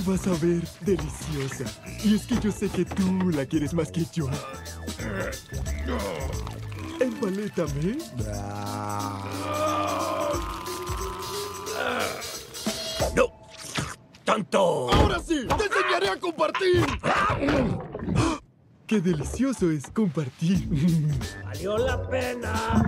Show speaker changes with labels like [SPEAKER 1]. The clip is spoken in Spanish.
[SPEAKER 1] saber deliciosa. Y es que yo sé que tú la quieres más que yo. Empalétame.
[SPEAKER 2] ¡No! ¡Tonto!
[SPEAKER 1] ¡Ahora sí! ¡Te enseñaré a compartir! Ah. ¡Qué delicioso es compartir!
[SPEAKER 2] ¡Valió la pena!